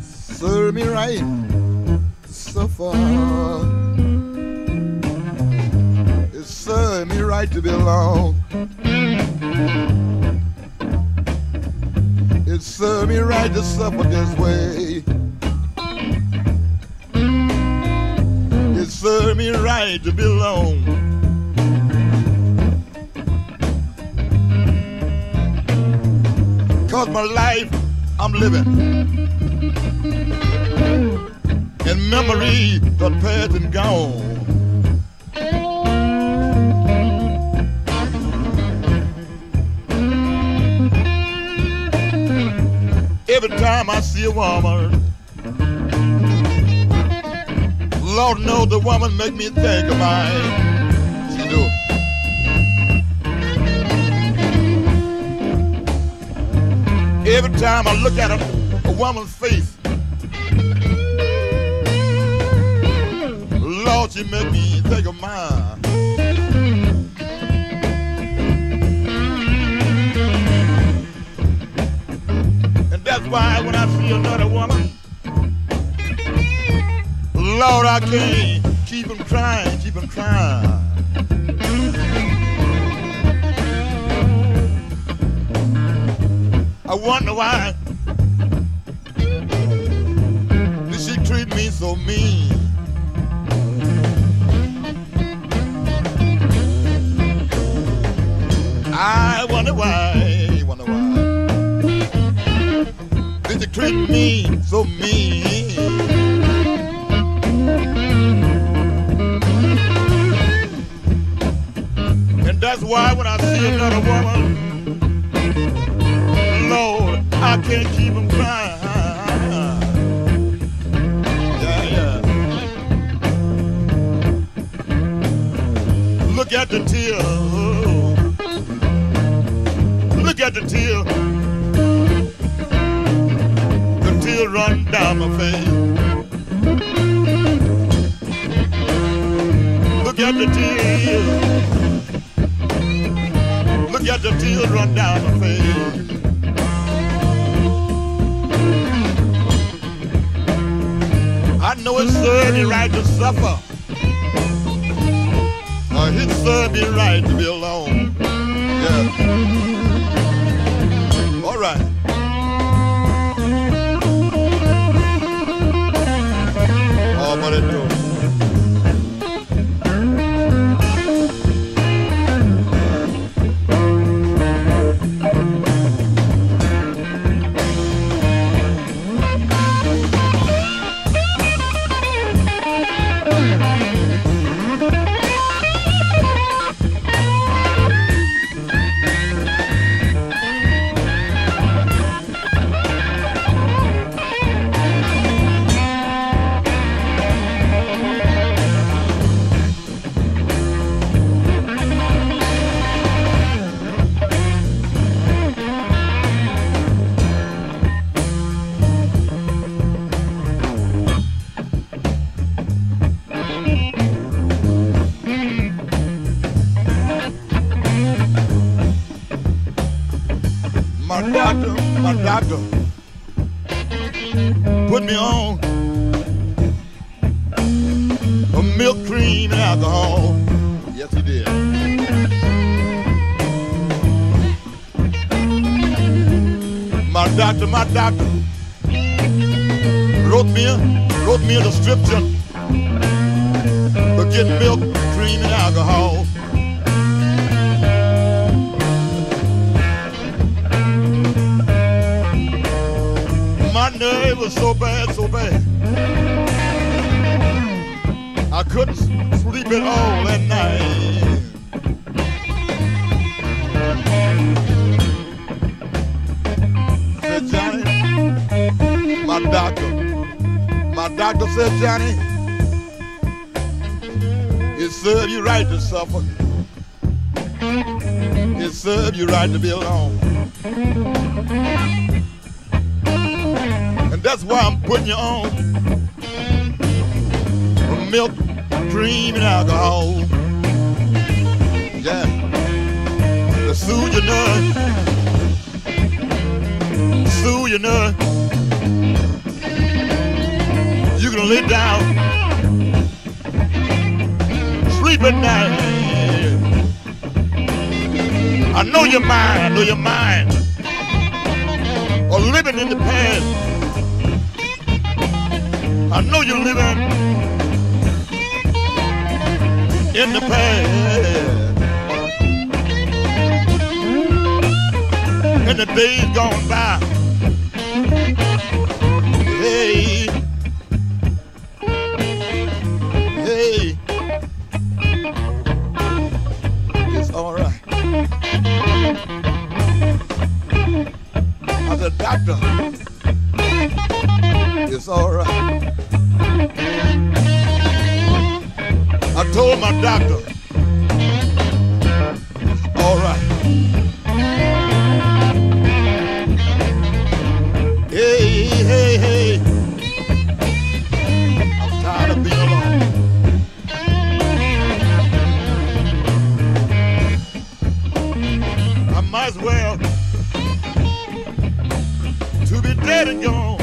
Serve me right, suffer. It served me right to be alone. It served me right to suffer this way. It served me right to be alone. Cause my life I'm living in memory the past and gone. Every time I see a woman, Lord knows the woman make me think of mine. Every time I look at a, a woman's face, Lord, she make me think of mine. And that's why when I see another woman, Lord, I can't keep them trying, keep them trying. I wonder why did she treat me so mean? I wonder why, wonder why did you treat me so mean? And that's why when I see another woman, I can't keep them crying. Yeah. Look at the tear. Look at the tear. The tear run down my face. Look at the tear. Look at the tears run down my face. Know it served right to suffer. Uh, it served right to be alone. Yeah. All right. Oh, what it do? My doctor, my doctor put me on a milk cream and alcohol. Yes, he did. My doctor, my doctor wrote me a, wrote me a description for getting milk, cream, and alcohol. Nerve was so bad, so bad. I couldn't sleep at all that night. Said Johnny, my doctor, my doctor said, Johnny, it served you right to suffer. It served you right to be alone. And that's why I'm putting you on milk, cream, and alcohol. Yeah. The soon you know, soon you know, you can lay down, sleep at night. I know your mind, I know your mind, or living in the past. I know you're living in the past. And the days gone by. Hey, hey, it's all right. I said, doctor, told my doctor, all right. Hey, hey, hey. I'm tired of being alone. I might as well to be dead and gone.